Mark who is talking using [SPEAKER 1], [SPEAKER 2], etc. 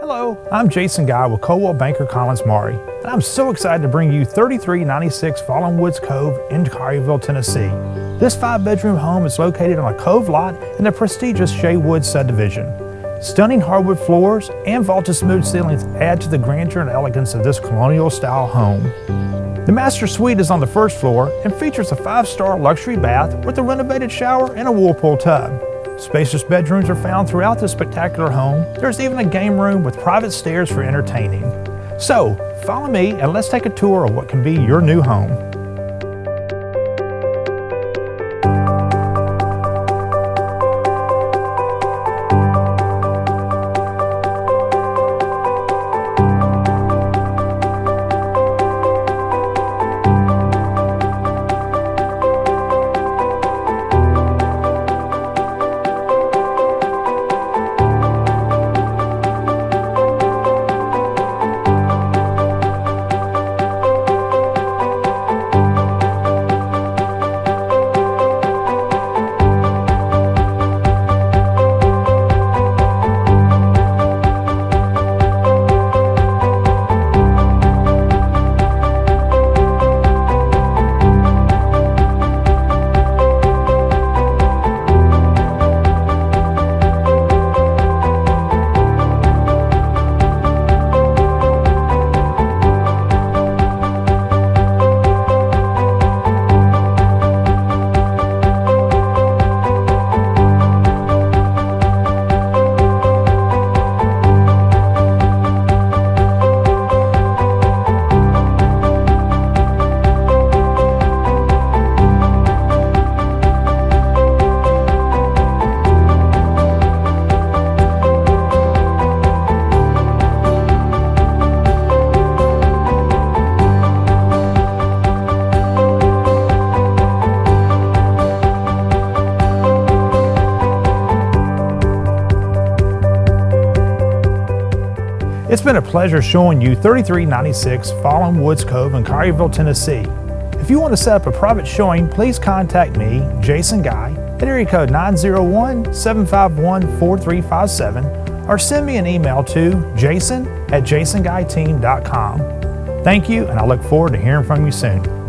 [SPEAKER 1] Hello, I'm Jason Gaia with Coldwell Banker Collins Maury, and I'm so excited to bring you 3396 Fallen Woods Cove in Collierville, Tennessee. This five bedroom home is located on a cove lot in the prestigious Shea Woods subdivision. Stunning hardwood floors and vaulted smooth ceilings add to the grandeur and elegance of this colonial style home. The master suite is on the first floor and features a five star luxury bath with a renovated shower and a whirlpool tub. Spacious bedrooms are found throughout this spectacular home. There's even a game room with private stairs for entertaining. So, follow me and let's take a tour of what can be your new home. It's been a pleasure showing you 3396 Fallen Woods Cove in Collierville, Tennessee. If you want to set up a private showing, please contact me, Jason Gaia, at area code 901-751-4357 or send me an email to jason at jasongaiateam.com. Thank you, and I look forward to hearing from you soon.